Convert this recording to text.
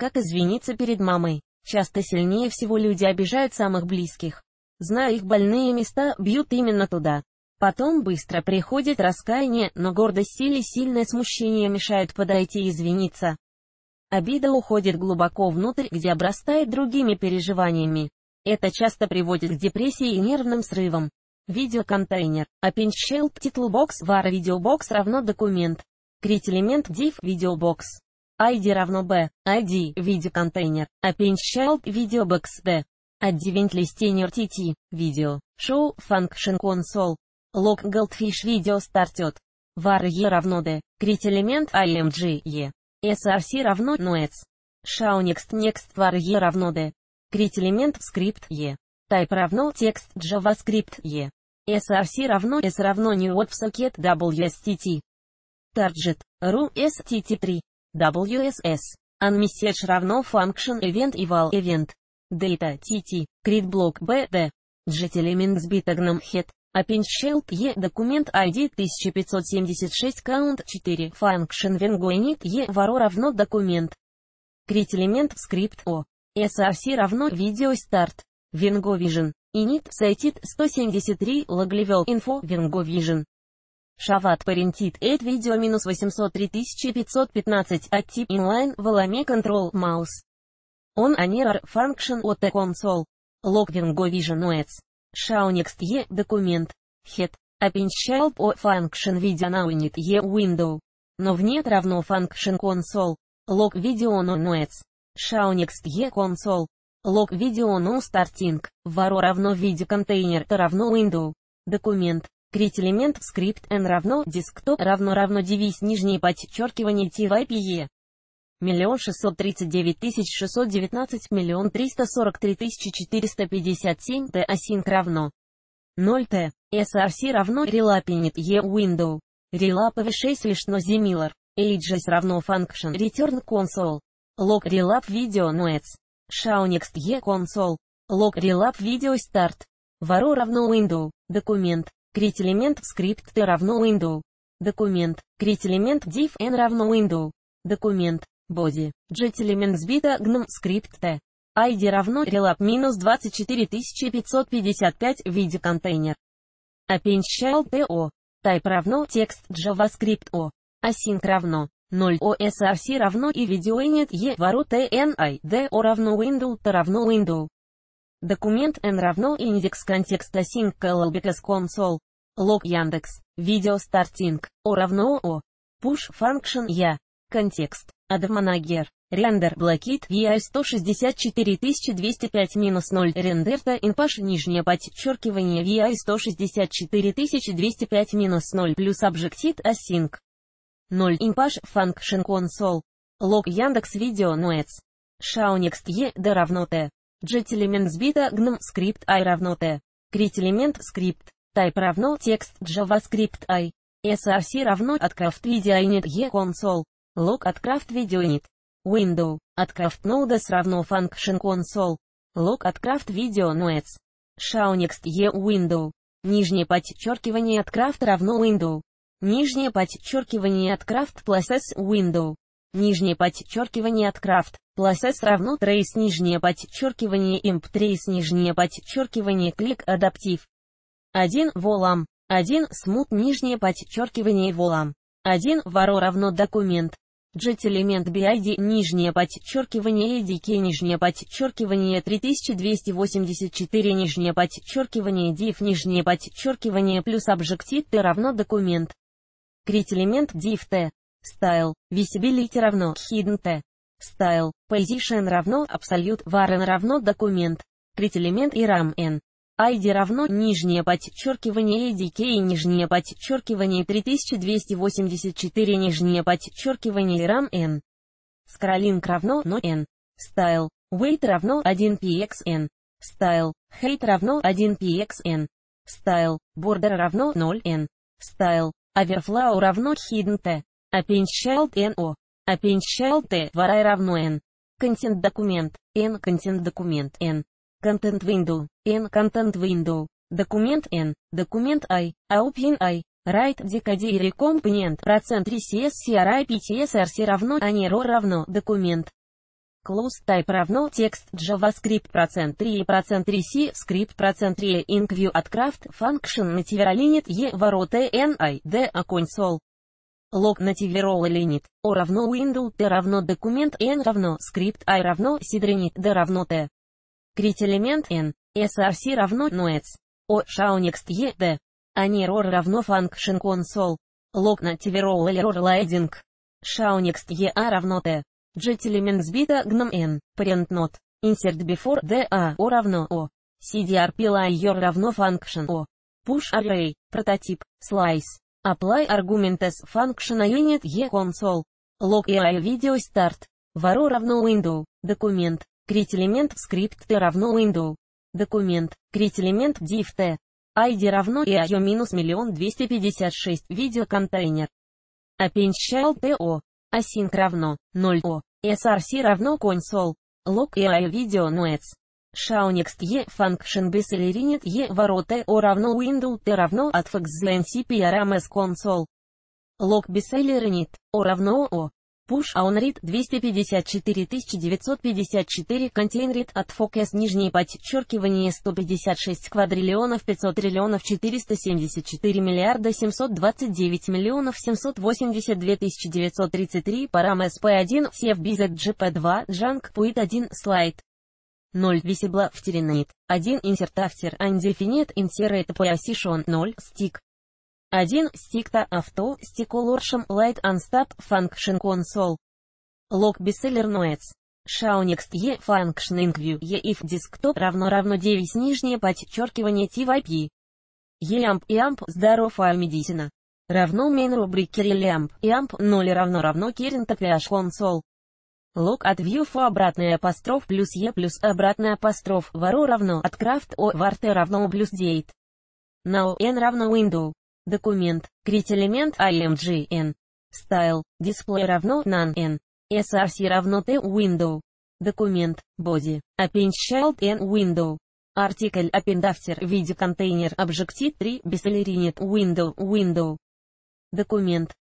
Как извиниться перед мамой? Часто сильнее всего люди обижают самых близких. Зная их больные места, бьют именно туда. Потом быстро приходит раскаяние, но гордость или сильное смущение мешают подойти и извиниться. Обида уходит глубоко внутрь, где обрастает другими переживаниями. Это часто приводит к депрессии и нервным срывам. Видеоконтейнер. Append Shield Titlebox var Videobox равно документ. Крит элемент div Videobox. ID равно B. ID видеоконтейнер. Append Shield Videobox D. Advent Listener TT. Видео. Show Function Console. Log Goldfish Video стартет. var e равно d, крит элемент img e, src равно noets. Show next next var e равно d, крит элемент скрипт e, type равно текст javascript e, src равно s равно new socket wstt. Target, ru stt3, wss, unmessage равно function event eval event, data tt, крит блок bd, jet element с битагном head, Append E документ ID 1576 count 4 function vengoinit E варо равно документ. Крит элемент скрипт O. src равно видео старт. Vision. Init сайтит 173 логлевел Vengo Vision. Шават парентит эт видео минус 803515 от тип inline воламе control mouse. Он анерор function от console. Log Vengo Vision OS. Shaunext E документ. Head. Append о function now init E window. Но в нет равно function console. Log video no noets. Shaunext E console. Log video no starting. Варо равно виде контейнер то равно window. Документ. Крит элемент скрипт n равно десктоп равно равно девиз нижнее подчеркивание TYPE. Миллион шестьсот тридцать девять тысяч шестьсот девятнадцать миллион триста сорок три тысячи четыреста пятьдесят семь Т async равно 0 Т. SRC равно relapinit E window. Relap v6 лишно Zemilar. Ages равно function return console. Log relap video noets. Shaunext E console. Log relap video start. Варо равно window. Документ. Крит элемент скрипт Т равно window. Документ. Крит элемент div n равно window. Документ. Body. Jet элемент сбита гном скрипт Т. ID равно relap минус 24555 в виде контейнер. Append TO. Type равно текст JavaScript O. Async равно 0 OSRC равно и видеоинет E ворот TNI D O равно window T равно window. Документ N равно индекс контекст async LBKS console. Лог Яндекс. Видео стартинг. O равно O. Push function Я. Контекст. Адманагер. Рендер блокит VI 164205 минус 0 рендерта инпаш нижнее подчеркивание VI 164205 минус 0 плюс объектит async. 0 инпаш function console. Лог Яндекс Видео Noets. Шаунекст E D равно T. Jet элемент сбита гном скрипт I равно T. Крит элемент скрипт. Type равно текст JavaScript I. src равно открафт видео init E console. Log от Craft Video Init. Window. От Craft Nodes равно Function Console. Log от Craft Video Nodes. Shaunext E Window. Нижнее подчеркивание от Craft равно Window. Нижнее подчеркивание от Craft Process Window. Нижнее подчеркивание от Craft. Process равно Trace нижнее подчеркивание Imp Trace нижнее подчеркивание Click Адаптив. 1 Волам. 1 Smooth нижнее подчеркивание Волам. 1 Варо равно документ. Jet элемент BID нижнее подчеркивание ADK нижнее подчеркивание 3284 нижнее подчеркивание div нижнее подчеркивание плюс объектив T равно документ. Крит элемент div T. Style. Visibility равно hidden T. Style. Position равно absolute var равно документ. Крит элемент и ram n. ID равно нижнее подчеркивание ADK и нижнее подчеркивание 3284 нижнее подчеркивание RAM N. Scrolling равно но N. Style. Weight равно 1pxn. Style. Height равно 1pxn. Style. Border равно 0n. Style. Overflow равно hidden t. Append child no. Child t. Варай равно n. Контент документ. n. Контент документ n. Content Window, N Content Window, Документ N, Документ I, Open I, Write Decodere Component, процент RCS CRI PTS RC равно, а не RO равно, Документ. Close type равно текст JavaScript процент 3 процент 3 C script процент 3 IncView от craft function native limit E ворота NI D а console. Log native roll limit O равно window T равно документ N равно script I равно sidrenit D равно T. Крит элемент N. src равно noets. O shownext E D. Error равно function console. Native roll error loading. Shownext E A равно T. Jet elements beta gnome n, parent not, insert before the a o равно o, cdrp layer равно function o, push array, прототип, slice, apply argument as function unit e console, log ai video start, varo равно window, документ, create элемент script t равно window, документ, create элемент div t, id равно io минус миллион двести пятьдесят шесть видео контейнер. Append shell to, Async равно 0 O. src равно console. Log AI video noets. Shownext E function bacillerinit E ворота O равно window T равно atfx cp rms console. Log bacillerinit O равно O. Push on read 254954 контейнрит от focus нижнее подчеркивание 156 квадриллионов 500 триллионов 474 миллиарда 729 миллионов 782 933 парам SP1 сев bizet GP2 Junk Puit 1 слайд 0 visible втеринейт 1 insert after undefinite insert position 0 stick 1. Стикта авто, стиколоршем, light unstop, function console. Log bestseller notes. Shownext E function incview E if desktop равно равно 9 нижнее подчеркивание TYP. EAMP EAMP здоров медицина. Равно main рубрике EAMP EAMP 0 равно равно current console. Log от for обратный апостроф плюс E плюс обратный апостроф варо равно от craft O варте равно плюс date. Now N равно window. Документ. Крить элемент imgn. Style. Display равно none n. src равно t window. Документ. Body. Append child n window. Артикль append after виде контейнер Objective 3 Bacillerinate window window. Документ.